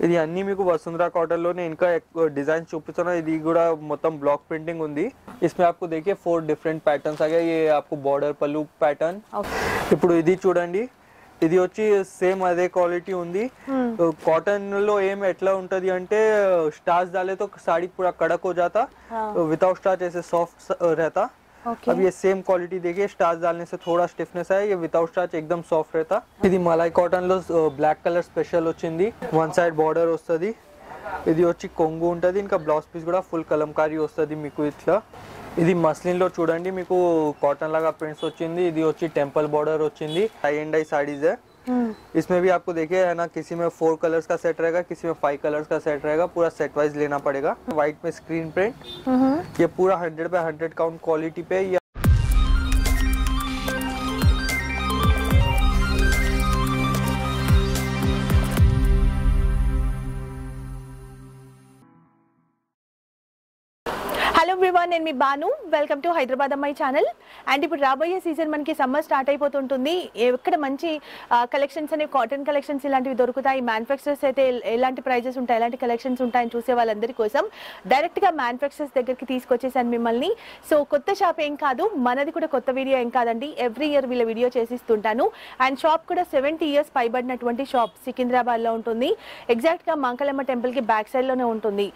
इधनी Vasundhara cotton design चूपा इध मोतम ब्लाक प्रिंटिंग इसमें आपको देखिए फोर डिफरेंट पैटर्न आ गया ये आपको बॉर्डर पलू पैटर्न इप्ड इधी चूडी इधी सेम अदे क्वालिटी काटन एम अंटे स्टार डाले तो साड़ी पूरा कड़क हो जाता विदाउट स्टार्च ऐसे सॉफ्ट रहता ఓకే अब ये सेम क्वालिटी देखिए स्टार्च डालने से थोड़ा स्टिफनेस है ये विदाउट स्टार्च एकदम సాఫ్ట్ रहता ఇది మలై కాటన్ లో బ్లాక్ కలర్ స్పెషల్ వచ్చింది వన్ సైడ్ బార్డర్ వస్తుంది ఇది వచ్చి కొంగు ఉంటుంది ఇంకా బ్లౌజ్ పీస్ కూడా ఫుల్ కలంకారీ వస్తుంది మీకు ఇట్లా ఇది మస్లిన్ లో చూడండి మీకు కాటన్ లాగా ప్రింట్స్ వచ్చింది ఇది వచ్చి టెంపుల్ బార్డర్ వచ్చింది టై అండ్ డై साड़ीज है इसमें भी आपको देखिए है ना किसी में फोर कलर्स का सेट रहेगा किसी में फाइव कलर्स का सेट रहेगा पूरा सेट वाइज लेना पड़ेगा। व्हाइट में स्क्रीन प्रिंट ये पूरा hundred by hundred count quality पे నేను మీ బాను. వెల్కమ్ టు హైదరాబాద్ అమ్మాయి ఛానల్ అండ్ ఇప్పుడు రాబోయే సీజన్ మనకి సమ్మర్ స్టార్ట్ అయిపోతుంటుంది. ఎక్కడ మంచి కలెక్షన్స్ అనేవి కాటన్ కలెక్షన్స్ ఇలాంటివి దొరుకుతాయి? మ్యానుఫ్యాక్చరర్స్ అయితే ఎలాంటి ప్రైజెస్ ఉంటాయి? ఎలాంటి కలెక్షన్స్ ఉంటాయని చూసే వాళ్ళందరి కోసం డైరెక్ట్గా మ్యానుఫ్యాక్చరర్స్ దగ్గరికి తీసుకొచ్చేసాను మిమ్మల్ని. సో కొత్త షాప్ ఏం కాదు. మనది కూడా కొత్త వీడియో ఏం కాదండి. ఎవ్రీ ఇయర్ వీళ్ళ వీడియో చేసిస్తుంటాను. అండ్ షాప్ కూడా సెవెంటీ ఇయర్స్ పైబడినటువంటి షాప్ సికింద్రాబాద్లో ఉంటుంది. ఎగ్జాక్ట్గా మాంకలమ్మ టెంపుల్కి బ్యాక్ సైడ్లోనే ఉంటుంది.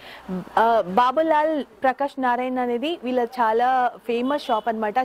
బాబులాల్ ప్రకాష్ నారాయణ్ అనేది వీళ్ళ చాలా ఫేమస్ షాప్ అన్నమాట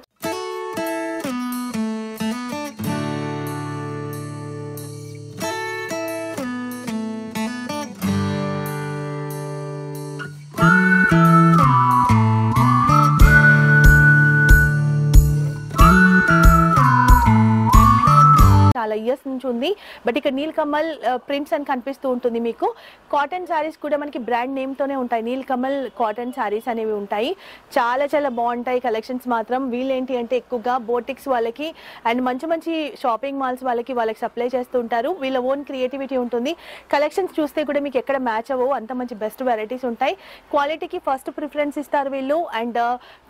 నుంచి ఉంది బట్ ఇక్కడ నీల్ కమల్ ప్రింట్స్ uh, అని కనిపిస్తూ ఉంటుంది మీకు. కాటన్ శారీస్ కూడా మనకి బ్రాండ్ నేమ్ తోనే ఉంటాయి. నీల్ కమల్ కాటన్ శారీస్ అనేవి ఉంటాయి. చాలా చాలా బాగుంటాయి కలెక్షన్స్ మాత్రం. వీళ్ళేంటి అంటే ఎక్కువగా బోటిక్స్ వాళ్ళకి అండ్ మంచి మంచి షాపింగ్ మాల్స్ వాళ్ళకి వాళ్ళకి సప్లై చేస్తూ ఉంటారు. వీళ్ళ ఓన్ క్రియేటివిటీ ఉంటుంది. కలెక్షన్స్ చూస్తే కూడా మీకు ఎక్కడ మ్యాచ్ అవ్వవు. అంత మంచి బెస్ట్ వెరైటీస్ ఉంటాయి. క్వాలిటీకి ఫస్ట్ ప్రిఫరెన్స్ ఇస్తారు వీళ్ళు. అండ్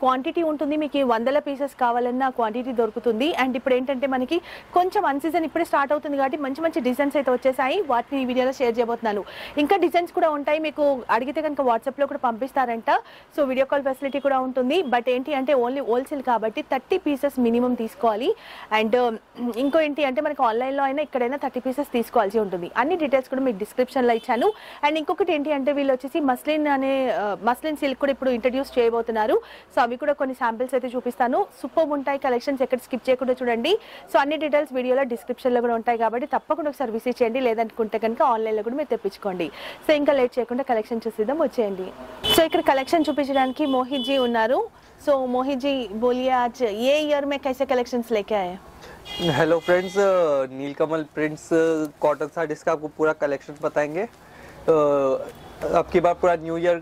క్వాంటిటీ uh, ఉంటుంది. మీకు వందల పీసెస్ కావాలన్నా క్వాంటిటీ దొరుకుతుంది. అండ్ ఇప్పుడు ఏంటంటే మనకి కొంచెం అన్సీజన్ ఇప్పుడే స్టార్ట్ అవుతుంది కాబట్టి మంచి మంచి డిజైన్స్ అయితే వచ్చేసాయి. వాటిని ఈ వీడియోలో షేర్ చేయబోతున్నాను. ఇంకా డిజైన్స్ కూడా ఉంటాయి. మీకు అడిగితే కనుక వాట్సాప్లో కూడా పంపిస్తారంట. సో వీడియో కాల్ ఫెసిలిటీ కూడా ఉంటుంది. బట్ ఏంటి అంటే ఓన్లీ హోల్సేల్ కాబట్టి థర్టీ పీసెస్ మినిమం తీసుకోవాలి. అండ్ um, ఇంకో ఏంటి అంటే మనకి ఆన్లైన్లో అయినా ఎక్కడైనా థర్టీ పీసెస్ తీసుకోవాల్సి ఉంటుంది. అన్ని డీటెయిల్స్ కూడా మీకు డిస్క్రిప్షన్లో ఇచ్చాను. అండ్ ఇంకొకటి ఏంటి అంటే వీళ్ళు వచ్చేసి మస్లిన్ అనే uh, మస్లిన్ సిల్క్ కూడా ఇప్పుడు ఇంట్రడ్యూస్ చేయబోతున్నారు. సో అవి కూడా కొన్ని శాంపిల్స్ అయితే చూపిస్తాను. సూపర్ ఉంటాయి. కలెక్షన్స్ ఎక్కడ స్కిప్ చేయకుండా చూడండి. సో అన్ని డీటెయిల్స్ వీడియోలో డిస్క్రిప్షన్లో కూడా ఉంటాయి. కాబట్టి తప్పకుండా ఒకసారి విజిట్ చేయండి లేదనుకుంటే కనుక ఆన్లైన్లో కూడా మీరు తెప్పించుకోండి సో ఇంకా లేట్ చేయకుండా కలెక్షన్ చూసిద్దాం వచ్చేయండి సో ఇక్కడ కలెక్షన్ చూపించడానికి మోహిత్ జీ ఉన్నారు సో మోహిత్ जी बोलिए आज ये ईयर में कैसे कलेक्शंस लेके आए हैं? Hello friends Neelkamal prints cotton saris का आपको पूरा कलेक्शन बताएंगे अब की बार पूरा न्यू ईयर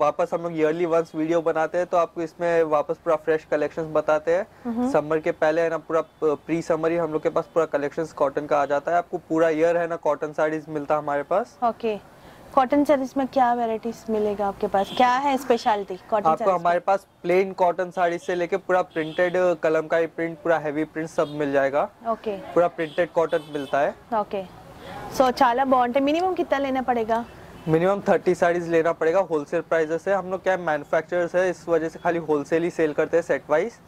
वापस हम लोग ईयरली वंस वीडियो बनाते हैं तो आपको इसमें वापस पूरा फ्रेश कलेक्शंस बताते हैं। समर के पहले है ना पूरा प्री समर ही हम लोग के पास पूरा कलेक्शंस कॉटन का आ जाता है। आपको पूरा ईयर है ना कॉटन साड़ीज मिलता है हमारे पास। ओके कॉटन साड़ीज में क्या वेराइटीज मिलेगा आपके पास? क्या है स्पेशलिटी कॉटन आपको हमारे पास प्लेन कॉटन साड़ी से लेके पूरा प्रिंटेड कलम का प्रिंट पूरा हेवी प्रिंट सब मिल जाएगा। ओके पूरा प्रिंटेड कॉटन मिलता है। ओके सो चाला बॉन्ड బాగుంటాయి మినిమం కింద లేనా పడేగా मिनिमम थर्टी साड़ीज़ लेना पड़ेगा होलसेल प्राइजेस से। हम लोग क्या मैन्युफैक्चरर्स है इस वजह से खाली होलसेल ही सेल करते हैं सेट वाइज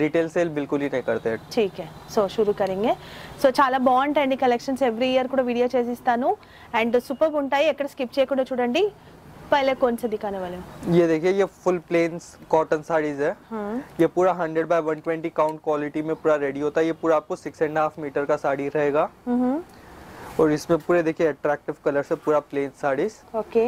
रिटेल सेल बिल्कुल ही नहीं करते। ठीक है सो so, शुरू करेंगे। सो బాగుంటాయండి కలెక్షన్స్ ఎవ్రీ ఇయర్ కూడా వీడియో చేసిస్తాను అండ్ సూపర్ ఉంటాయి ఎక్కడ స్కిప్ पहले कौन से दिखाने वाले ये देखिए ये फुल प्लेन कॉटन साड़ीज है। हाँ। ये पूरा 100 बाय 120 काउंट क्वालिटी में पूरा रेडी होता है। ये पूरा आपको सिक्स एंड हाफ़ मीटर का साड़ी रहेगा। हम्म। और इसमें पूरे देखिए अट्रैक्टिव कलर से पूरा plain saris okay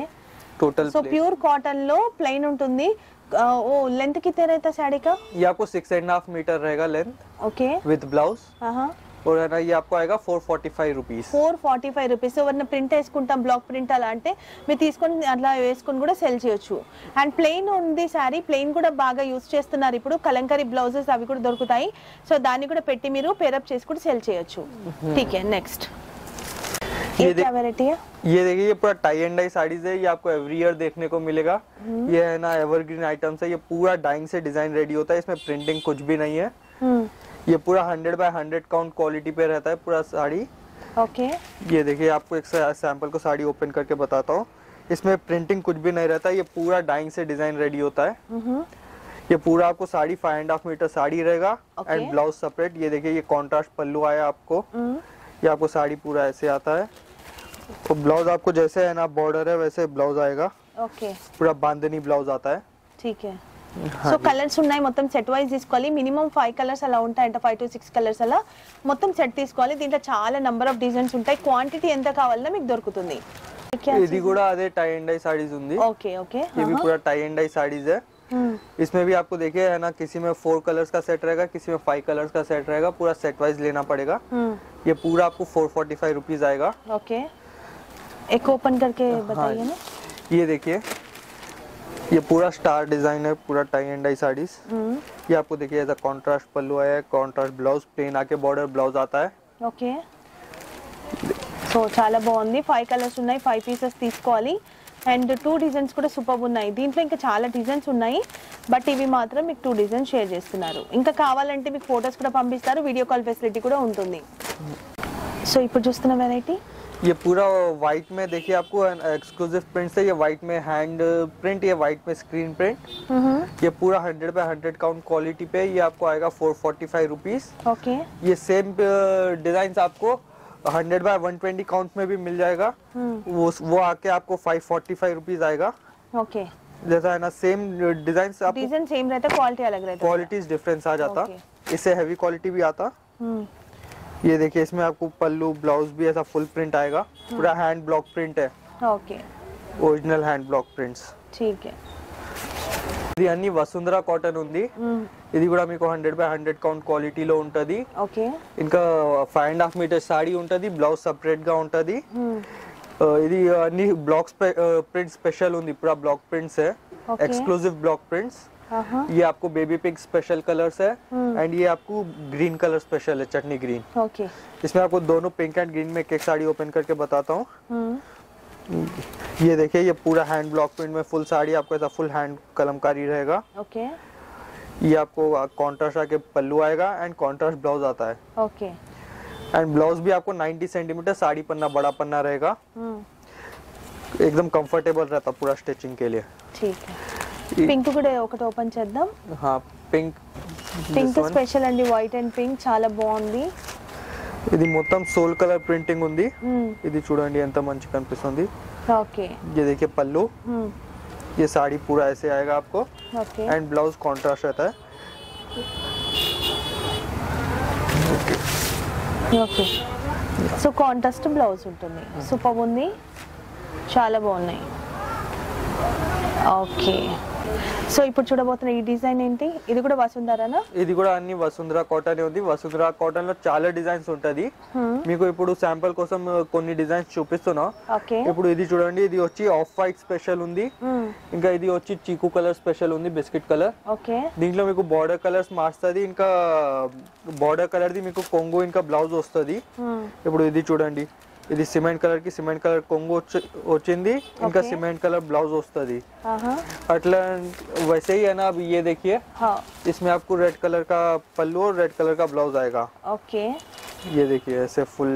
total so pure cotton లో ప్లెయిన్ ఉంటుంది ఆ, ఓ లెంత్ कितने रहता साड़ी का ये आपको सिक्स एंड हाफ मीटर रहेगा लेंथ ఓకే विद ब्लाउज ఆహా और है ना ये आपको आएगा four forty five rupees four forty five rupees ఎవరైనా ప్రింట్ వేసుకుంటాం బ్లాక్ ప్రింట్ అలా అంటే మీరు తీసుకొని అట్లా వేసుకొని కూడా సెల్ చేయొచ్చు అండ్ ప్లెయిన్ ఉంది శారీ ప్లెయిన్ కూడా బాగా యూస్ చేస్తున్నారు ఇప్పుడు కలంకరీ బ్లౌజెస్ అవి కూడా దొరుకుతాయి సో దాన్ని కూడా పెట్టి మీరు పేరప్ చేసి కూడా సెల్ చేయొచ్చు ఠీక్ నెక్స్ట్ ये क्या वेराइटी है? ये देखिए ये पूरा टाई एंड डाई साड़ीज है ये आपको एवरी ईयर देखने को मिलेगा। ये है ना एवरग्रीन आइटम्स है ये पूरा डाइंग से डिज़ाइन रेडी होता है इसमें प्रिंटिंग कुछ भी नहीं है। हम्म। ये पूरा hundred by hundred count quality पे रहता है पूरा साड़ी। ఓకే ये देखिए आपको एक सैंपल को साड़ी ओपन करके बताता हूँ। इसमें प्रिंटिंग कुछ भी नहीं रहता ये पूरा डाइंग से डिज़ाइन रेडी होता है। ये पूरा आपको sari five and half metre sari रहेगा। Okay. एंड ब्लाउज सेपरेट ये देखिए ये कॉन्ट्रास्ट पल्लू आया आपको। ये आपको साड़ी पूरा ऐसे आता है। तो ब्लाउज आपको जैसे है ना बॉर्डर है वैसे ब्लाउज आएगा ఓకే पूरा बांधनी ब्लाउज आता है ठीक है సో కలర్స్ ఉన్నాయి మొత్తం సెట్ వైజ్ తీసుకోవాలి మినిమం ఫైవ్ కలర్స్ అలా ఉంటాయంట ఫైవ్ టు సిక్స్ కలర్స్ అలా మొత్తం సెట్ తీసుకోవాలి దీంట్లో చాలా నెంబర్ ఆఫ్ డిజైన్స్ ఉంటాయి క్వాంటిటీ ఎంత కావాలన్నా మీకు దొరుకుతుంది ఇది కూడా అదే టై అండ్ డై साड़ीज ఉంది ఓకే ఓకే ये भी पूरा टाई एंड डाई साड़ीज है इसमें भी आपको देखिए है ना किसी में फोर कलर्स का सेट रहेगा किसी में फाइव कलर्स का सेट रहेगा पूरा सेट वाइज लेना पड़ेगा ये पूरा आपको फोर फोर्टी फाइव रुपीज आएगा ఓకే एक ओपन करके बताइए ना ये देखिए ये पूरा स्टार डिजाइन है पूरा टाई एंड डाई साड़ीज ये आपको देखिए ऐसा कॉन्ट्रास्ट पल्लू आया है कॉन्ट्रास्ट ब्लाउज प्लेन आके बॉर्डर ब्लाउज आता है ఓకే సో చాలా బాగుంది ఫైవ్ కలర్స్ ఉన్నాయి ఫైవ్ పీసెస్ తీసుకోవాలి అండ్ టూ డిజైన్స్ కూడా సూపర్ ఉన్నాయి దీంట్లో ఇంకా చాలా డిజైన్స్ ఉన్నాయి బట్ ఇవి మాత్రం మీకు టూ డిజైన్స్ షేర్ చేస్తున్నారు ఇంకా కావాలంటే మీకు ఫొటోస్ కూడా పంపిస్తారు వీడియో కాల్ ఫెసిలిటీ కూడా ఉంటుంది సో ఇప్పుడు చూస్తున్న వెరైటీ ये पूरा वाइट में देखिए आपको एक्सक्लूसिव प्रिंट से ये वाइट में हैंड प्रिंट ये वाइट में स्क्रीन हम्म। प्रिंट ये पूरा hundred by hundred count quality पे ये आपको आएगा four forty five rupees okay ये सेम डिज़ाइन uh, आपको 100 बाय 120 काउंट में भी मिल जाएगा। हम्म। वो वो आके आपको फाइव फोर्टी फाइव रुपीज़ आएगा। ओके जैसा है ना सेम डिज़ाइन सेम रहता क्वालिटी अलग रहता क्वालिटी डिफरेंस आ जाता। इससे हैवी क्वालिटी भी आता। हम्म। ये देखिए इसमें आपको पल्लू ब्लाउज भी ऐसा फुल प्रिंट आएगा पूरा हैंड ब्लॉक प्रिंट है okay original hand block prints ठीक है ఇది అన్ని వసుంధర కాటన్ ఉంది మ్మ్, ఇది కూడా మీకు హండ్రెడ్ బై హండ్రెడ్ కౌంట్ క్వాలిటీలో ఉంటది ఓకే ఇంకా five and half metre sari ఉంటది బ్లౌజ్ సపరేట్ గా ఉంటది మ్మ్, ఆ, ఇది అన్ని బ్లాక్ ప్రింట్ స్పెషల్ ఉంది पूरा ब्लॉक प्रिंट्स है Okay. एक्सक्लूसिव ब्लॉक प्रिंट्स ఆహా, Uh-huh. ये आपको बेबी पिंक स्पेशल कलर्स है hmm. एंड ये आपको ग्रीन कलर स्पेशल है चटनी ग्रीन ओके इसमें आपको दोनों पिंक एंड ग्रीन में एक एक साड़ी ओपन करके बताता हूँ। hmm. ये देखिए ये पूरा हैंड ब्लॉक प्रिंट में फुल साड़ी आपको ऐसा फुल हैंड कलमकारी रहेगा। ओके ये आपको कॉन्ट्रास्ट आके पल्लू आएगा एंड कॉन्ट्रास्ट ब्लाउज आता है। ओके एंड ब्लाउज भी आपको 90 सेंटीमीटर साड़ी पन्ना बड़ा पन्ना रहेगा। hmm. एकदम कंफर्टेबल रहता पूरा स्टिचिंग के लिए। ठीक है। పింక్ కూడా ఒకటి ఓపెన్ చేద్దాం हाँ पिंक పింక్ స్పెషల్ అండి వైట్ అండ్ పింక్ చాలా బాగుంది ఇది మొత్తం సోల్ కలర్ ప్రింటింగ్ ఉంది మ్మ్, ఇది చూడండి ఎంత మంచి కనిపిస్తుంది ఓకే ये देखिए पल्लू మ్మ్, ये साड़ी पूरा ऐसे आएगा आपको ఓకే एंड ब्लाउज कॉन्ट्रास्ट रहता है ఓకే సో కాంట్రాస్ట్ బ్లౌజ్ ఉంటుంది సూపర్ ఉంది చాలా బాగున్నాయి ఓకే సో ఇప్పుడు చూడబోతున్న ఈ డిజైన్ ఏంటి? ఇది కూడా వసుంధరానా? ఇది కూడా అన్ని వసుంధర కాటన్ ఉంది. వసుంధర కాటన్లో చాలా డిజైన్స్ ఉంటది. మీకు ఇప్పుడు శాంపుల్ కోసం కొన్ని డిజైన్స్ చూపిస్తున్నా. ఇప్పుడు ఇది చూడండి ఇది వచ్చి ఆఫ్ వైట్ స్పెషల్ ఉంది. ఇంకా ఇది వచ్చి చీకు కలర్ స్పెషల్ ఉంది బిస్కెట్ కలర్. ఓకే. దీంట్లో మీకు బార్డర్ కలర్స్ మార్చుతుంది ఇంకా బార్డర్ కలర్ది మీకు కొంగు ఇంకా బ్లౌజ్ వస్తుంది. ఇప్పుడు ఇది చూడండి. ఇది సిమెంట్ కలర్ కి సిమెంట్ కలర్ కొంగు వచ్చి వచ్చింది ఇంకా Okay. సిమెంట్ కలర్ బ్లౌజ్ వస్తుంది ఆహా अटला वैसे ही है ना अब ये देखिए हाँ इसमें आपको रेड कलर का पल्लू और रेड कलर का ब्लाउज आएगा ఓకే ये देखिए ऐसे फुल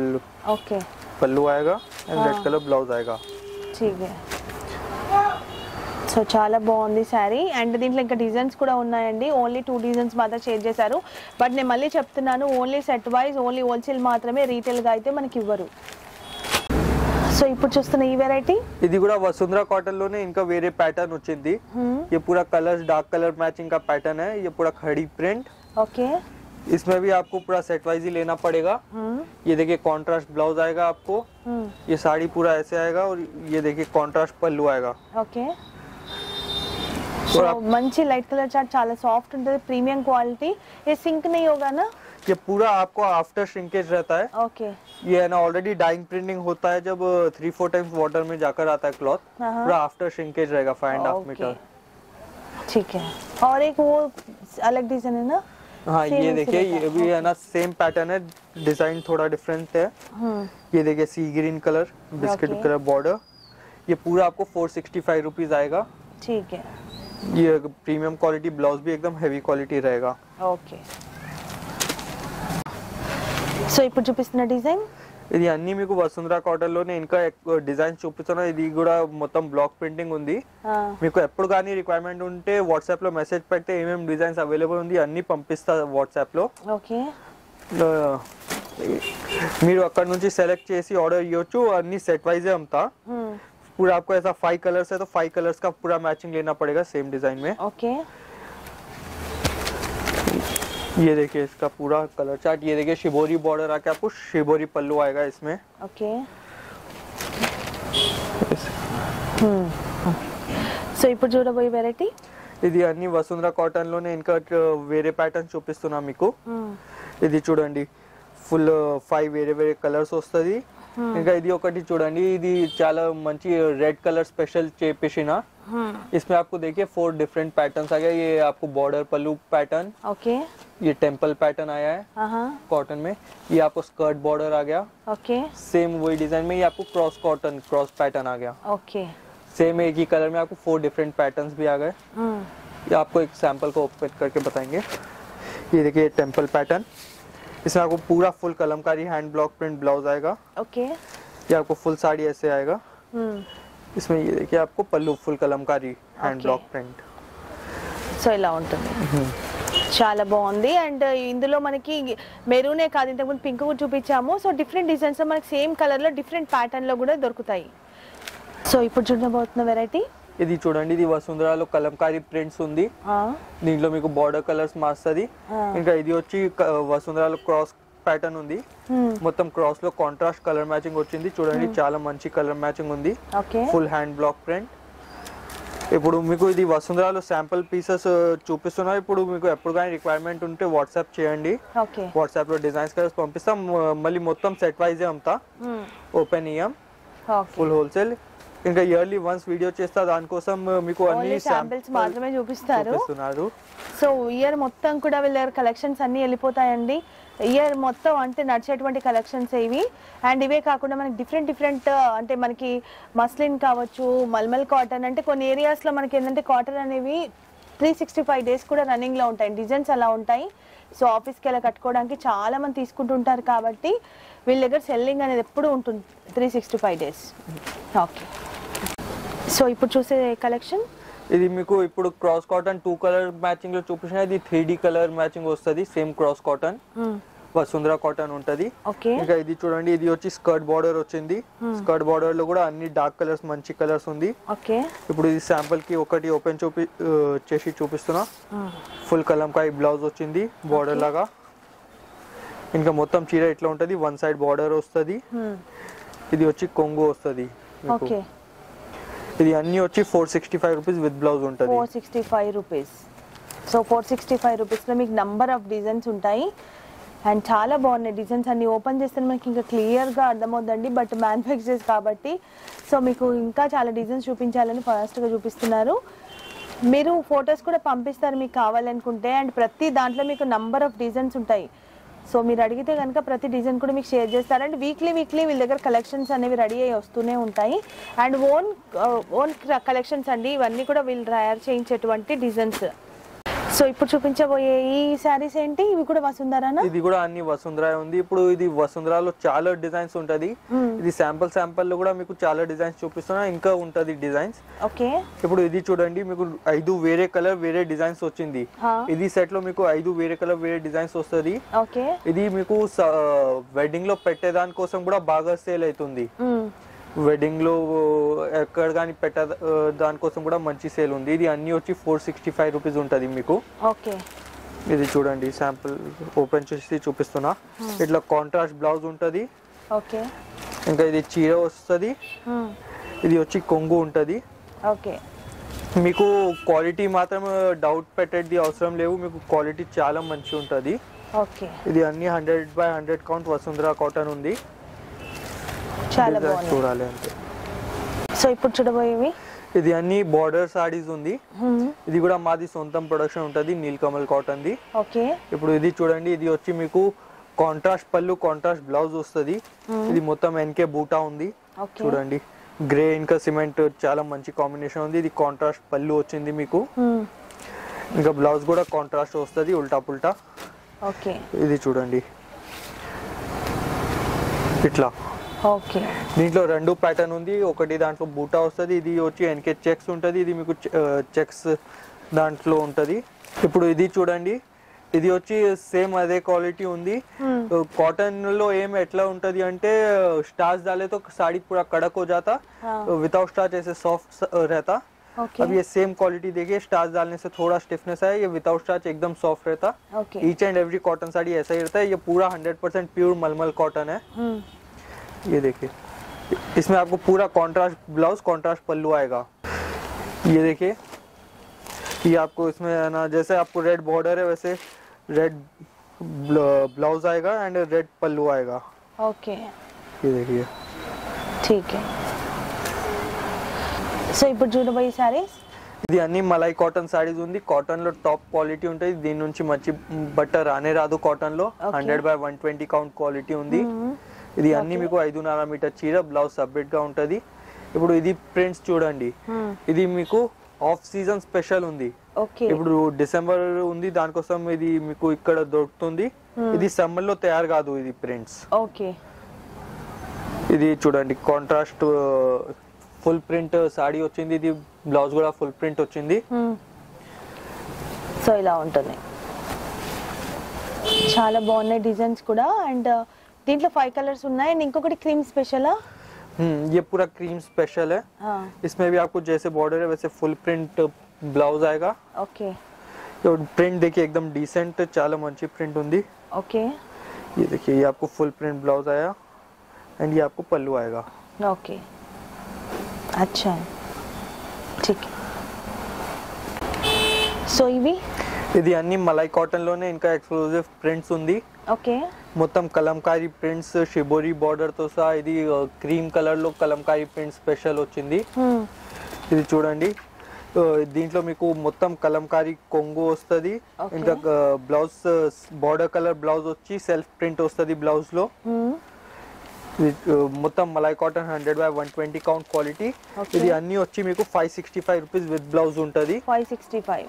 ఓకే पल्लू आएगा एंड रेड हाँ। कलर ब्लाउज आएगा ठीक है సో చాలా బాగుంది శారీ అండ్ దీంట్లో ఇంకా డిజైన్స్ కూడా ఉన్నాయండి ఓన్లీ టూ డిజైన్స్ మాత్రం షేర్ చేశారు బట్ నేను మళ్ళీ చెప్తున్నాను only set wise only wholesale మాత్రమే రీటైల్గా అయితే మనకి ఇవ్వరు సో ఇప్పుడు చూస్తున్న ఈ వెరైటీ ఇది కూడా వసుంధర కాటన్ లోనే ఇంకా వేరే ప్యాటర్న్ వచ్చింది. ये पूरा कलर डार्क कलर मैचिंग का पैटर्न है ये पूरा खड़ी प्रिंट ओके इसमें भी आपको पूरा सेट वाइज ही लेना पड़ेगा. Hmm. ये देखिए कंट्रास्ट ब्लाउज आएगा आपको. Hmm. ये साड़ी पूरा ऐसे आएगा और ये देखिए कंट्रास्ट पल्लू आएगा. ओके सो मंची लाइट कलर चार्ट चाला सॉफ्ट एंड प्रीमियम क्वालिटी ये सिंक नहीं होगा ना? ये पूरा आपको आफ्टर श्रिंकेज रहता है. Okay okay. ये है ना ऑलरेडी डाइंग प्रिंटिंग होता है जब थ्री फोर टाइम्स वाटर में जाकर आता है क्लॉथ हाँ। पूरा आफ्टर श्रिंकेज रहेगा फाइव एंड हाफ़ मीटर ठीक है। और एक वो अलग डिज़ाइन है ना? हाँ ये देखिए ये भी है ना सेम पैटर्न है डिज़ाइन थोड़ा डिफरेंट है। हम्म ये देखिए sea green colour biscuit colour border ये पूरा आपको फोर सिक्सटी फाइव रुपीज़ आएगा। ठीक है। ये प्रीमियम क्वालिटी ब्लाउज भी एकदम हैवी क्वालिटी रहेगा। ఓకే సో ఇప్పుడు చూపిస్తున్న డిజైన్ ఇది అన్ని మీకు వసుంధర కాటన్ లోనే ఇంకా ఎక్కువ డిజైన్స్ చూపిస్తున్నా ఇది కూడా మొత్తం బ్లాక్ ప్రింటింగ్ ఉంది మీకు ఎప్పుడు కానీ రిక్వైర్మెంట్ ఉంటే వాట్సాప్ లో మెసేజ్ పెడితే ఏమేమి డిజైన్స్ అవైలబుల్ ఉంది అన్ని పంపిస్తా వాట్సాప్ లో మీరు అక్కడ నుంచి సెలెక్ట్ చేసి ఆర్డర్ ఇవ్వచ్చు అన్ని సెట్ వైజే అమ్ముతా पूरा आपको ऐसा फाइव कलर्स है तो फाइव कलर्स का पूरा मैचिंग लेना पड़ेगा सेम डिज़ाइन में ओके okay. ये देखिए इसका पूरा कलर चार्ट ये देखिए शिबोरी बॉर्डर आके आपको शिबोरी पल्लू आएगा इसमें ఓకే సో ఇప్పుడు చూడబోయే వెరైటీ ఇది అన్ని వసుంధర కాటన్ లోనే ఇంకా వేరే ప్యాటర్న్ చూపిస్తున్నా మీకు ఇది చూడండి ఫుల్ ఫైవ్ వేరే వేరే కలర్స్ వస్తుంది ఇంకా ఇది ఒకటి చూడండి ఇది చాలా మంచి రెడ్ कलर स्पेशल చేపించిన इसमें आपको देखिए फोर डिफरेंट पैटर्न्स आ गया ये आपको बॉर्डर पल्लू पैटर्न ఓకే ये टेम्पल पैटर्न आया है ఆహా कॉटन में ये आपको स्कर्ट बॉर्डर आ गया ఓకే सेम वही डिजाइन में ये आपको क्रॉस कॉटन क्रॉस पैटर्न आ गया ఓకే सेम एक ही कलर में आपको फोर डिफरेंट पैटर्न्स भी आ गए ये आपको एक सैंपल को ओपन करके बताएंगे ये देखिए टेम्पल पैटर्न इसमें आपको पूरा full Kalamkari hand block print blouse आएगा ఓకే ये आपको फुल साड़ी ऐसे आएगा इसमें ये देखिए आपको pallu full Kalamkari hand Okay. Block print so ఇలా ఉంటుంది చాలా బాగుంది అండ్ ఇందులో మనకి మెరూనే కాదు ఇంతకుముందు పింక్ కూడా చూపించాము సో డిఫరెంట్ డిజైన్స్ మనకి సేమ్ కలర్ లో డిఫరెంట్ ప్యాటర్న్ లో కూడా దొరుకుతాయి సో ఇప్పుడు చూడబోతున్న వెరైటీ ఇది చూడండి ఇది వసుంధరాలో కలంకారీ ప్రింట్స్ ఉంది. దీంట్లో మీకు బార్డర్ కలర్స్ మాస్తుంది ఇంకా ఇది వచ్చి వసుంధరాలో క్రాస్ ప్యాటర్న్ ఉంది. మొత్తం క్రాస్లో కాంట్రాస్ట్ కలర్ మ్యాచింగ్ వచ్చింది. చూడండి చాలా మంచి కలర్ మ్యాచింగ్ ఉంది. ఫుల్ హ్యాండ్ బ్లాక్ ప్రింట్ ఇప్పుడు మీకు ఇది వసుంధరాలో శాంపుల్ పీసెస్ చూపిస్తున్నా. ఇప్పుడు మీకు ఎప్పుడు కానీ రిక్వైర్మెంట్ ఉంటే వాట్సాప్ చేయండి. వాట్సాప్లో డిజైన్స్ కలర్స్ పంపిస్తాం. మళ్ళీ మొత్తం సెట్ వైజే అమ్ముతా. ఓపెన్ ఇయ్యం ఫుల్ హోల్సేల్ ఇంకా ఇయర్లీ వన్స్ వీడియో చేస్తా దానికోసం మీకు అన్ని శాంపిల్స్ మాత్రమే చూపిస్తారు. సో ఇయర్ మొత్తం కూడా వీళ్ళ కలెక్షన్స్ అన్ని వెళ్ళిపోతాయండి. ఇయర్ మొత్తం అంటే నడిచేటువంటి కలెక్షన్స్ ఇవి అండ్ ఇవే కాకుండా మనకి డిఫరెంట్ డిఫరెంట్ అంటే మనకి మస్లిన్ కావచ్చు మల్మల్ కాటన్ అంటే కొన్ని ఏరియాస్లో మనకి ఏంటంటే కాటన్ అనేవి త్రీ సిక్స్టీ ఫైవ్ డేస్ కూడా రన్నింగ్లో ఉంటాయి. డిజైన్స్ అలా ఉంటాయి. సో ఆఫీస్కి వెళ్ళి కట్టుకోవడానికి చాలా మంది తీసుకుంటుంటారు కాబట్టి వీళ్ళ దగ్గర సెల్లింగ్ అనేది ఎప్పుడు ఉంటుంది? Three sixty five days okay so ఇప్పుడు చూసే కలెక్షన్ ఇది మీకు ఇప్పుడు క్రాస్ కాటన్ టూ కలర్ మ్యాచింగ్లో చూపించిన ఇది త్రీ డి కలర్ మ్యాచింగ్ వస్తుంది same cross cotton Vasundhara cotton ఉంటది. ఓకే ఇంకా ఇది చూడండి ఇది వచ్చి స్కర్ట్ బార్డర్ వచ్చింది. స్కర్ట్ బార్డర్లో కూడా అన్ని డార్క్ కలర్స్ మంచి కలర్స్ ఉంది. ఓకే ఇప్పుడు ఇది శాంపుల్కి ఒకటి ఓపెన్ చూపి చేసి చూపిస్తున్నా. ఫుల్ కలంకాయ బ్లౌజ్ వచ్చింది బార్డర్ లాగా. ఇంకా మొత్తం చీర ఇట్లా ఉంటది? వన్ సైడ్ బార్డర్ వస్తుంది. ఇది వచ్చి కొంగు వస్తుంది ఓకే. ఇది అన్ని వచ్చి four sixty five rupees with blouse ఉంటుంది. Four sixty five rupees so four sixty five రూపీస్లో మీకు నంబర్ ఆఫ్ డిజైన్స్ ఉంటాయి. అండ్ చాలా బాగున్నాయి. డిజైన్స్ అన్ని ఓపెన్ చేస్తే మనకి ఇంకా క్లియర్గా అర్థమవుతుందండి బట్ మ్యానుఫ్యాక్చర్స్ కాబట్టి సో మీకు ఇంకా చాలా డిజైన్స్ చూపించాలని ఫాస్ట్గా చూపిస్తున్నారు. మీరు ఫొటోస్ కూడా పంపిస్తారు మీకు కావాలనుకుంటే. అండ్ ప్రతి దాంట్లో మీకు నంబర్ ఆఫ్ డిజైన్స్ ఉంటాయి. సో మీరు అడిగితే కనుక ప్రతి డిజైన్ కూడా మీకు షేర్ చేస్తారు. అండ్ వీక్లీ వీక్లీ వీళ్ళ దగ్గర కలెక్షన్స్ అనేవి రెడీ అయ్యి వస్తూనే ఉంటాయి. అండ్ ఓన్ ఓన్ కలెక్షన్స్ అండి. ఇవన్నీ కూడా వీళ్ళు తయారు చేయించేటువంటి డిజైన్స్ సో ఇప్పుడు చూపించబోయే ఈ శారీస్ ఏంటి? ఇవి కూడా వసుంధరానా? ఇది కూడా అన్ని వసుంధర ఉంది. ఇప్పుడు ఇది వసుంధరాలో చాలా డిజైన్స్ ఉంటది. ఇది శాంపుల్ శాంపుల్లో కూడా మీకు చాలా డిజైన్స్ చూపిస్తున్నా. ఇంకా ఉంటది డిజైన్స్. ఓకే. ఇప్పుడు ఇది చూడండి మీకు ఐదు వేరే కలర్ వేరే డిజైన్స్ వచ్చింది. ఇది సెట్లో మీకు ఐదు వేరే కలర్ వేరే డిజైన్స్ వస్తుంది. ఓకే. ఇది మీకు వెడ్డింగ్లో పెట్టేదాని కోసం కూడా బాగా సేల్ అవుతుంది. మ్మ్. వెడ్డింగ్లో ఎక్కడ కానీ పెట్ట దానికోసం కూడా మంచి సేల్ ఉంది. ఇది అన్ని వచ్చి ఫోర్ సిక్స్టీ ఫైవ్ రూపీస్ ఉంటుంది మీకు. ఓకే. ఇది చూడండి శాంపుల్ ఓపెన్ చేసి చూపిస్తున్నా. ఇట్లా కాంట్రాస్ట్ బ్లౌజ్ ఉంటుంది. ఓకే. ఇంకా ఇది చీర వస్తుంది. మ్మ్. ఇది వచ్చి కొంగు ఉంటుంది. ఓకే. మీకు క్వాలిటీ మాత్రం డౌట్ పెట్టేది అవసరం లేవు. మీకు క్వాలిటీ చాలా మంచి ఉంటుంది ఓకే. ఇది అన్ని hundred by hundred count Vasundhara cotton ఉంది. చాలా చూడాలి అంతే సో ఇప్పుడు చూడబోయేవి? ఇది అన్ని బార్డర్ సారీస్ ఉంది. ఇది కూడా మాది సొంతం ప్రొడక్షన్ ఉంటుంది నీల్కమల్ కాటన్ ది ఓకే. ఇప్పుడు ఇది చూడండి ఇది వచ్చి మీకు కాంట్రాస్ట్ పళ్ళు కాంట్రాస్ట్ బ్లౌజ్ వస్తుంది. ఇది మొత్తం ఎన్కే బూటా ఉంది. చూడండి గ్రే ఇంకా సిమెంట్ చాలా మంచి కాంబినేషన్ ఉంది. ఇది కాంట్రాస్ట్ పళ్ళు వచ్చింది మీకు. ఇంకా బ్లౌజ్ కూడా కాంట్రాస్ట్ వస్తుంది ఉల్టా పుల్టా. ఓకే. ఇది చూడండి. ఇట్లా. ఓకే దీంట్లో రెండు ప్యాటర్న్ ఉంది ఒకటి దాంట్లో బూటా వస్తుంది ఇది వచ్చి ఎన్కే చెక్స్ ఉంటుంది ఇది మీకు చెక్స్ దాంట్లో ఉంటుంది ఇప్పుడు ఇది చూడండి ఇది వచ్చి సేమ్ అదే క్వాలిటీ ఉంది कॉटन లో ఏం ఎట్లా ఉంటది అంటే स्टार्च डाले तो साड़ी पूरा कड़क हो जाता हाँ। विदाउट स्टार्च ऐसे सॉफ्ट रहता ఓకే अब ये सेम क्वालिटी देखिए स्टार्च डालने से थोड़ा स्टिफनेस है ये विदाउट स्टार्च एकदम सॉफ्ट रहता okay each and every cotton sari ऐसा ही रहता है ये पूरा 100% प्योर मलमल कॉटन है ये देखिए इसमें आपको पूरा कॉन्ट्रास्ट ब्लाउज कॉन्ट्रास्ट पल्लू आएगा ये देखिए ये आपको इसमें है ना जैसे आपको रेड बॉर्डर है वैसे रेड ब्लाउज आएगा एंड रेड पल्लू आएगा ఓకే ये देखिए ఠీక్ సో ఇప్పుడు చూడబోయే సారీస్ ఇది అన్ని మలై కాటన్ సారీస్ ఉంది కాటన్ లో టాప్ క్వాలిటీ ఉంటుంది దీని నుంచి మంచి బట్ట రానే రాదు కాటన్ లో Okay. Hundred by one twenty count quality ఉంది ఇది అన్ని మీకు ఐదున్నర మీటర్ చీర బ్లౌజ్ సపరేట్గా ఉంటది. ఇప్పుడు ఇది ప్రింట్స్ చూడండి. ఇది మీకు ఆఫ్ సీజన్ స్పెషల్ ఉంది. ఓకే ఇప్పుడు డిసెంబర్ ఉంది దానికోసం ఇది మీకు ఇక్కడ దొరుకుతుంది. ఇది సమ్మర్లో తయారు కాదు ఇది ప్రింట్స్ ఓకే ఇది చూడండి కాంట్రాస్ట్ ఫుల్ ప్రింట్ సాడీ వచ్చింది ఇది బ్లౌజ్ కూడా ఫుల్ ప్రింట్ వచ్చింది. సో ఇలా ఉంటుంది చాలా బాగున్నాయి డిజైన్స్ కూడా. అండ్ దీంట్లో ఫైవ్ కలర్స్ ఉన్నాయి అండ్ ఇంకొకటి క్రీమ్ స్పెషలా हम्म, ये पूरा क्रीम स्पेशल है इसमें भी आपको जैसे बॉर्डर है वैसे फुल प्रिंट ब्लाउज आएगा ఓకే तो प्रिंट देखिए एकदम डिसेंट చాలా మంచి प्रिंट ఉంది ఓకే ये देखिए ये आपको फुल प्रिंट ब्लाउज आया एंड ये आपको पल्लू आएगा ఓకే అచ్చా ఠీక్ సో ఇవి ఇది అన్ని మలై కాటన్లోనే ఇంకా ఎక్స్క్లూజివ్ ప్రింట్స్ ఉంది. ఓకే. మొత్తం కలంకారీ ప్రింట్స్ షిబోరి బార్డర్తో సహా ఇది క్రీమ్ కలర్లో కలంకారీ ప్రింట్ స్పెషల్ వచ్చింది. ఇది చూడండి. దీంట్లో మీకు మొత్తం కలంకారీ కొంగు వస్తుంది. ఇంకా బ్లౌజ్ బార్డర్ కలర్ బ్లౌజ్ వచ్చి సెల్ఫ్ ప్రింట్ వస్తుంది బ్లౌజ్లో. మొత్తం malai cotton hundred by one twenty count quality. ఇది అన్ని వచ్చి మీకు five sixty five rupees with blouse ఉంటుంది. ఫైవ్ సిక్స్టీ ఫైవ్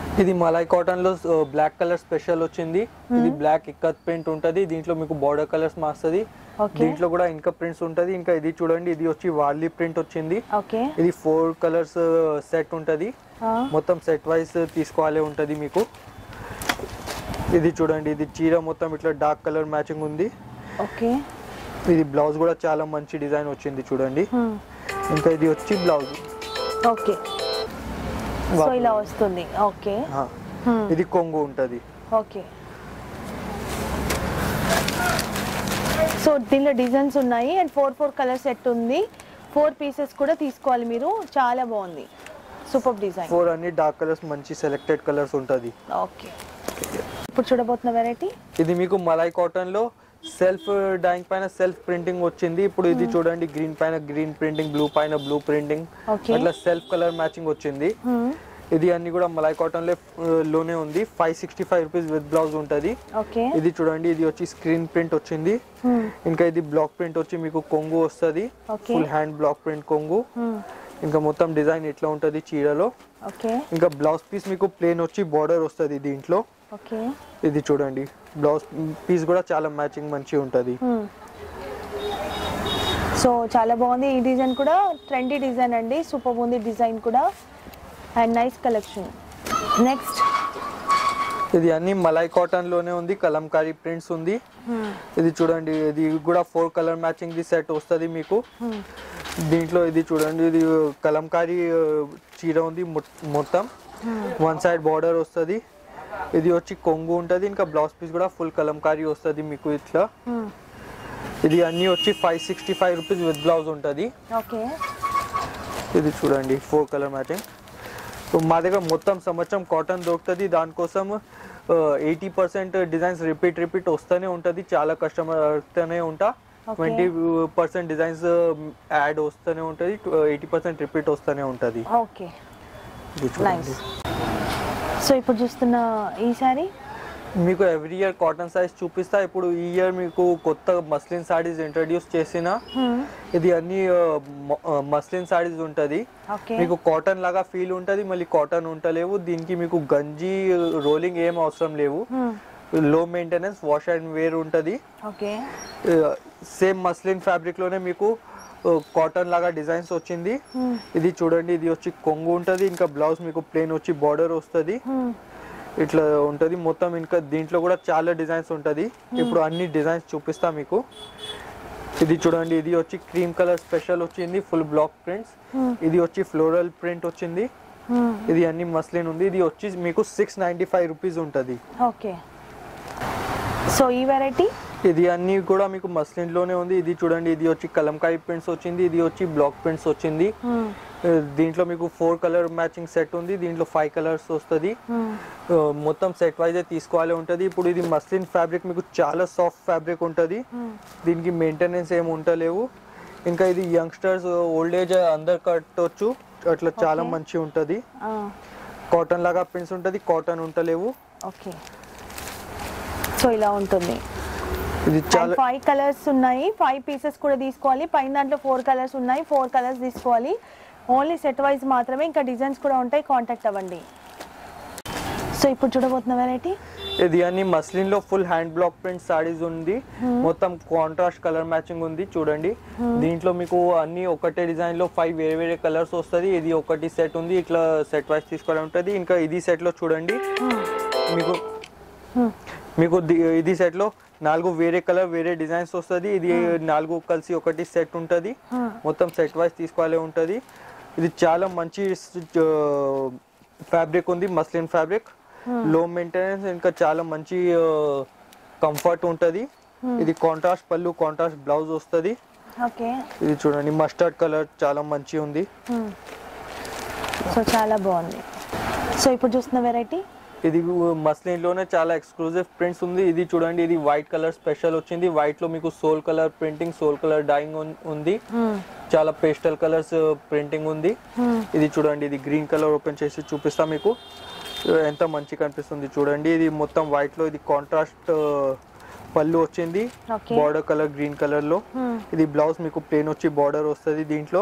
ఇది మలై కాటన్లో బ్లాక్ కలర్ స్పెషల్ వచ్చింది. ఇది బ్లాక్ ఇక్కత్ ప్రింట్ ఉంటది. దీంట్లో మీకు బార్డర్ కలర్స్ మాస్తుంది దీంట్లో కూడా ఇంకా ప్రింట్స్ ఉంటది. ఇంకా ఇది చూడండి ఇది వచ్చి వార్లీ ప్రింట్ వచ్చింది. ఇది ఫోర్ కలర్స్ సెట్ ఉంటది. మొత్తం సెట్ వైస్ తీసుకోవాలి ఉంటది మీకు. ఇది చూడండి ఇది చీర మొత్తం ఇట్లా డార్క్ కలర్ మ్యాచింగ్ ఉంది. ఓకే. ఇది బ్లౌజ్ కూడా చాలా మంచి డిజైన్ వచ్చింది చూడండి. ఇంకా ఇది వచ్చి బ్లౌజ్ ఓకే. సో ఇలా వస్తుంది. ఓకే. ఇది కొంగు ఉంటది. ఓకే. సో దీనిలో డిజైన్స్ ఉన్నాయి. And four four colour set ఉంది. ఫోర్ పీసెస్ కూడా తీసుకోవాలి మీరు. చాలా బాగుంది. Super design. ఫోర్ అన్ని డార్క్ కలర్స్ మంచి సెలెక్టెడ్ కలర్స్ ఉంటది. ఓకే. ఇప్పుడు చూడబోతున్న వెరైటీ ఇది మీకు మలై కాటన్లో సెల్ఫ్ డాయింగ్ పైన సెల్ఫ్ ప్రింటింగ్ వచ్చింది. ఇప్పుడు ఇది చూడండి గ్రీన్ పైన గ్రీన్ ప్రింటింగ్ బ్లూ పైన బ్లూ ప్రింటింగ్. అట్లా సెల్ఫ్ కలర్ మ్యాచింగ్ వచ్చింది. ఇది అన్ని కూడా మలై కాటన్లోనే ఉంది. Five sixty five rupees with blouse ఉంటది ఇది చూడండి ఇది వచ్చి స్క్రీన్ ప్రింట్ వచ్చింది. ఇంకా ఇది బ్లాక్ ప్రింట్ వచ్చి మీకు కొంగు వస్తుంది. ఫుల్ హ్యాండ్ బ్లాక్ ప్రింట్ కొంగు. ఇంకా మొత్తం డిజైన్ ఇట్లా ఉంటది చీరలో. ఇంకా బ్లౌజ్ పీస్ మీకు ప్లేన్ వచ్చి బార్డర్ వస్తుంది దీంట్లో. ఇది చూడండి. బ్లౌజ్ పీస్ కూడా చాలా మ్యాచింగ్ మంచి ఉంటది. సో చాలా బాగుంది. ఈ డిజైన్ కూడా ట్రెండీ డిజైన్ అండి. సూపర్ ఉంది డిజైన్ కూడా. అండ్ నైస్ కలెక్షన్ నెక్స్ట్ ఇది అన్ని మలై కాటన్లోనే ఉంది. కలంకారీ ప్రింట్స్ ఉంది. ఇది చూడండి. ఇది కూడా four colour matching the set వస్తుంది మీకు. దీంట్లో ఇది చూడండి. ఇది కలంకారీ చీర ఉంది మొత్తం. వన్ సైడ్ బార్డర్ వస్తుంది. ఇది వచ్చి కొంగు ఉంటుంది ఇంకా బ్లౌజ్ పీస్ కూడా ఫుల్ కలంకారీ వస్తుంది మీకు ఇట్లా ఇది అన్ని వచ్చి five sixty five rupees with blouse ఉంటుంది ఓకే ఇది చూడండి ఫోర్ కలర్ మ్యాచింగ్ సో మా దగ్గర మొత్తం సంవత్సరం కాటన్ దొరుకుతుంది దానికోసం eighty percent designs repeat repeat వస్తూనే ఉంటుంది చాలా కస్టమర్ అడుగుతూనే ఉంటా Okay. Twenty percent designs add వస్తూనే ఉంటుంది ఎయిటీ పర్సెంట్ రిపీట్ వస్తూనే ఉంటుంది ఓకే ఇది నైస్ చూడండి సో ఇప్పుడు చూస్తున్న ఈ సారీ మీకు ఎవ్రీ ఇయర్ కాటన్ సైజ్ చూపిస్తా. ఇప్పుడు ఈ ఇయర్ మీకు కొత్త మస్లిన్ సారీస్ ఇంట్రడ్యూస్ చేసిన. ఇది అన్ని మస్లిన్ సారీస్ ఉంటది. మీకు కాటన్ లాగా ఫీల్ ఉంటది మళ్ళీ కాటన్ ఉంటలేవు. దీనికి మీకు గంజి రోలింగ్ ఏం అవసరం లేవు. Low maintenance wash and wear ఉంటది. ఓకే సేమ్ మస్లిన్ ఫ్యాబ్రిక్లోనే మీకు కాటన్ లాగా డిజైన్స్ వచ్చింది. ఇది చూడండి ఇది వచ్చి కొంగు ఉంటది ఇంకా బ్లౌజ్ మీకు ప్లేన్ వచ్చి బార్డర్ వస్తది. ఇట్లా ఉంటది. మొత్తం ఇంకా దీంట్లో కూడా చాలా డిజైన్స్ ఉంటది. ఇప్పుడు అన్ని డిజైన్స్ చూపిస్తా మీకు. ఇది చూడండి ఇది వచ్చి క్రీమ్ కలర్ స్పెషల్ వచ్చింది ఫుల్ బ్లాక్ ప్రింట్స్ ఇది వచ్చి ఫ్లోరల్ ప్రింట్ వచ్చింది. ఇది అన్ని మస్లిన్ ఉంది. ఇది వచ్చి మీకు సిక్స్ నైన్టీ ఫైవ్ రూపీస్ ఉంటుంది. ఓకే సో ఈ వెరైటీ ఇది అన్ని కూడా మీకు మస్లిన్లోనే ఉంది. ఇది చూడండి ఇది వచ్చి కలంకారీ ప్రింట్స్ వచ్చింది ఇది వచ్చి బ్లాక్ ప్రింట్స్ వచ్చింది. ఆ, దీంట్లో మీకు ఫోర్ కలర్ మ్యాచింగ్ సెట్ ఉంది దీంట్లో ఫైవ్ కలర్స్ వస్తుంది. మొత్తం సెట్ వైజ్ తీసుకోవాలి ఉంటుంది. ఇప్పుడు ఇది మస్లిన్ ఫ్యాబ్రిక్ మీకు చాలా సాఫ్ట్ ఫ్యాబ్రిక్ ఉంటుంది. దీనికి మెయింటెనెన్స్ ఏమి ఉంటలేవు ఇంకా ఇది యంగ్స్టర్స్ ఓల్డ్ ఏజ్ అందరు కట్టొచ్చు. అట్లా చాలా. మంచి ఉంటుంది. కాటన్ లాగా ప్రింట్స్ ఉంటుంది కాటన్ ఉంటలేవు ఓకే సో ఇలా ఉంటుంది. ఇది చాలా ఫైవ్ కలర్స్ ఉన్నాయి. ఫైవ్ పీసెస్ కూడా తీసుకోవాలి. పైన దాంట్లో ఫోర్ కలర్స్ ఉన్నాయి. ఫోర్ కలర్స్ తీసుకోవాలి. ఓన్లీ సెట్ వైజ్ మాత్రమే ఇంకా డిజైన్స్ కూడా ఉంటాయి. కాంటాక్ట్ అవ్వండి. సో ఇప్పుడు చూడబోతున్న వెరైటీ ఇది అన్ని మస్లిన్లో full hand block print saris ఉంది మొత్తం కాంట్రాస్ట్ కలర్ మ్యాచింగ్ ఉంది. చూడండి. దీంట్లో మీకు అన్ని ఒకటే డిజైన్లో ఫైవ్ వేరే వేరే కలర్స్ వస్తుంది. ఇది ఒకటి సెట్ ఉంది. ఇట్లా సెట్ వైజ్ తీసుకోవాలి ఉంటుంది. ఇంకా ఇది సెట్లో చూడండి. మీకు మీకు ది- ఇది సెట్లో నాలుగు వేరే కలర్ వేరే డిజైన్స్ వస్తుంది. ఇది నాలుగు కలిసి ఒకటి సెట్ ఉంటుంది. మొత్తం సెట్ వైజ్ తీసుకోవాలి ఉంటుంది. ఇది చాలా మంచి ఫ్యాబ్రిక్ ఉంది మస్లిన్ ఫ్యాబ్రిక్. లో మెయింటెనెన్స్ ఇంకా చాలా మంచి కంఫర్ట్ ఉంటుంది. ఇది కాంట్రాస్ట్ పళ్ళు కాంట్రాస్ట్ బ్లౌజ్ వస్తుంది. ఓకే. ఇది చూడండి మస్టర్డ్ కలర్ చాలా మంచి ఉంది. సో చాలా బాగుంది. సో ఇప్పుడు చూస్తున్న వెరైటీ ఇది మస్లిన్లోనే చాలా ఎక్స్క్లూజివ్ ప్రింట్స్ ఉంది. ఇది చూడండి ఇది వైట్ కలర్ స్పెషల్ వచ్చింది. వైట్లో మీకు soul colour printing soul colour dyeing ఉంది. చాలా పేస్టల్ కలర్స్ ప్రింటింగ్ ఉంది. ఇది చూడండి ఇది గ్రీన్ కలర్ ఓపెన్ చేసి చూపిస్తా మీకు. ఎంత మంచి కనిపిస్తుంది చూడండి. ఇది మొత్తం వైట్లో ఇది కాంట్రాస్ట్ పళ్ళు వచ్చింది. బార్డర్ కలర్ గ్రీన్ కలర్లో. ఇది బ్లౌజ్ మీకు ప్లేన్ వచ్చి బార్డర్ వస్తుంది దీంట్లో.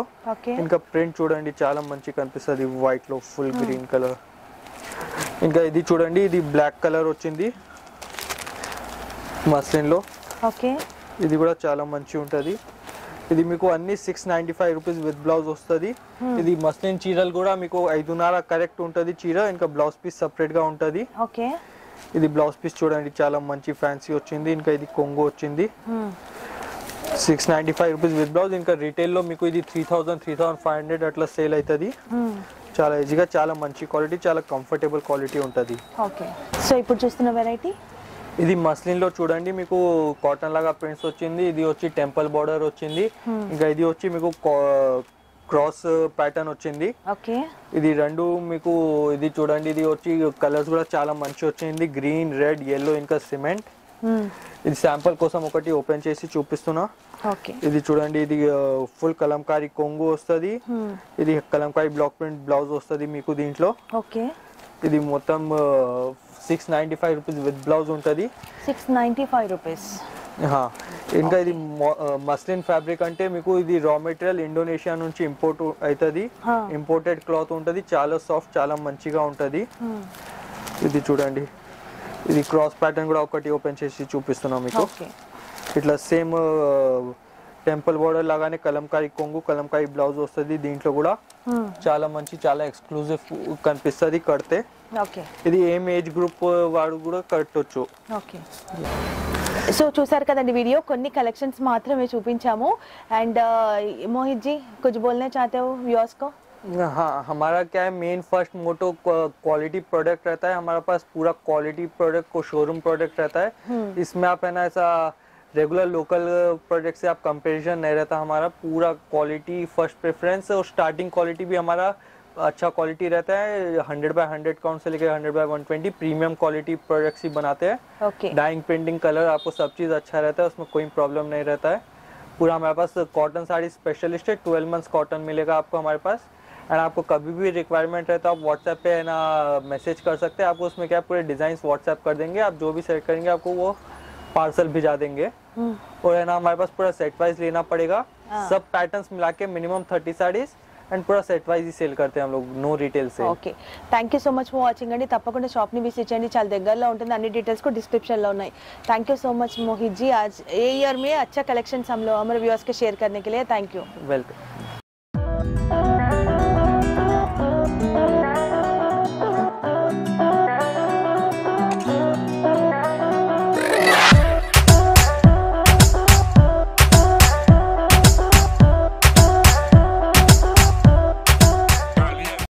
ఇంకా ప్రింట్ చూడండి చాలా మంచి కనిపిస్తుంది వైట్లో ఫుల్ గ్రీన్ కలర్ ఇంకా ఇది చూడండి ఇది బ్లాక్ కలర్ వచ్చింది మస్లిన్ లో ఓకే ఇది కూడా చాలా మంచి ఉంటుంది ఇది మీకు అన్ని six ninety five rupees with blouse వస్తుంది ఇది మస్లిన్ చీరలు కూడా మీకు ఐదున్నర కరెక్ట్ ఉంటుంది చీర ఇంకా బ్లౌజ్ పీస్ సపరేట్ గా ఉంటుంది ఓకే ఇది బ్లౌజ్ పీస్ చూడండి చాలా మంచి ఫ్యాన్సీ వచ్చింది ఇంకా ఇది కొంగు వచ్చింది six ninety five rupees with blouse ఇంకా రీటైల్ లో మీకు ఇది three thousand three thousand five hundred అట్లా సేల్ అవుతుంది చాలా ఈజీగా చాలా మంచి క్వాలిటీ చాలా కంఫర్టబుల్ క్వాలిటీ ఉంటుంది. ఓకే. సో ఇప్పుడు చూస్తున్న వెరైటీ ఇది మస్లిన్లో చూడండి మీకు కాటన్ లాగా ప్రింట్స్ వచ్చింది ఇది వచ్చి టెంపుల్ బార్డర్ వచ్చింది ఇంకా ఇది వచ్చి మీకు క్రాస్ ప్యాటర్న్ వచ్చింది. ఓకే. ఇది రెండు మీకు ఇది చూడండి ఇది వచ్చి కలర్స్ కూడా చాలా మంచి వచ్చింది గ్రీన్ రెడ్ ఎల్లో ఇంకా సిమెంట్ ఇది శాంపుల్ కోసం ఒకటి ఓపెన్ చేసి చూపిస్తున్నా. ఇది చూడండి ఇది ఫుల్ కలంకారీ కొంగు వస్తుంది. ఇది కలంకారీ బ్లాక్ ప్రింట్ బ్లౌజ్ వస్తుంది మీకు దీంట్లో. ఓకే. ఇది మొత్తం six ninety five rupees with blouse ఉంటుంది. సిక్స్ నైంటీ ఫైవ్ రూపీస్ ఇంకా ఇది మస్లిన్ ఫ్యాబ్రిక్ అంటే మీకు ఇది రా మెటీరియల్ ఇండోనేషియా నుంచి ఇంపోర్ట్ అవుతుంది. ఇంపోర్టెడ్ క్లాత్ ఉంటుంది. చాలా సాఫ్ట్ చాలా మంచిగా ఉంటుంది. ఇది చూడండి. ఇది క్రాస్ ప్యాటర్న్ కూడా ఒకటి ఓపెన్ చేసి చూపిస్తున్నాం మీకు. ఓకే. ఇట్లా సేమ్ టెంపుల్ బోర్డర్ లాగానే కలంకారీ కొంగు కలంకారీ బ్లౌజ్ వస్తుంది దీంట్లో కూడా చాలా మంచి చాలా ఎక్స్క్లూజివ్ కనిపిస్తుంది కడితే ఓకే ఇది ఏం ఏజ్ గ్రూప్ వాడు కూడా కట్టొచ్చు ఓకే సో చూసారు కదండి వీడియో కొన్ని కలెక్షన్స్ మాత్రమే చూపించాము అండ్ మోహిత్ जी कुछ बोलना चाहते हो व्यूअर्स को हाँ हमारा क्या है main first motto quality product रहता है हमारे पास पूरा क्वालिटी प्रोडक्ट को शोरूम प्रोडक्ट रहता है इसमें आप है ना ऐसा रेगुलर लोकल प्रोडक्ट से आप कंपेरिजन नहीं रहता हमारा पूरा क्वालिटी फ़र्स्ट प्रेफरेंस और स्टार्टिंग क्वालिटी भी हमारा अच्छा क्वालिटी रहता है। हंड्रेड बाय हंड्रेड काउंट से लेकर hundred by one twenty premium quality products ही बनाते हैं। ओके डाइंग पेंटिंग कलर आपको सब चीज़ अच्छा रहता है उसमें कोई प्रॉब्लम नहीं रहता है। पूरा हमारे पास कॉटन साड़ी स्पेशलिस्ट है ट्वेल्व मंथ्स कॉटन मिलेगा आपको हमारे पास। एंड आपको कभी भी रिक्वायरमेंट रहता है तो आप व्हाट्सएप पे है ना मैसेज कर सकते हैं आपको उसमें क्या पूरे डिज़ाइन व्हाट्सएप कर देंगे। आप जो भी सेलेक्ट करेंगे आपको वो पार्सल भिजा देंगे और है ना हमारे पास पूरा सेट वाइज लेना पड़ेगा हाँ। सब पैटर्न्स मिला के मिनिमम थर्टी साड़ीज एंड पूरा सेट वाइज ही सेल करते हैं हम लोग नो रिटेल से okay thank you so much for watching అండి తప్పకుండా షాప్ని విజిట్ చేయండి చాలా దగ్గరలో ఉంటుంది అన్ని డీటెయిల్స్ కూడా డిస్క్రిప్షన్లో ఉన్నాయి thank you so much Mohit ji आज ये ईयर में अच्छा कलेक्शन हम लोग हमारे व्यूअर्स के शेयर करने के लिए थैंक यू वेलकम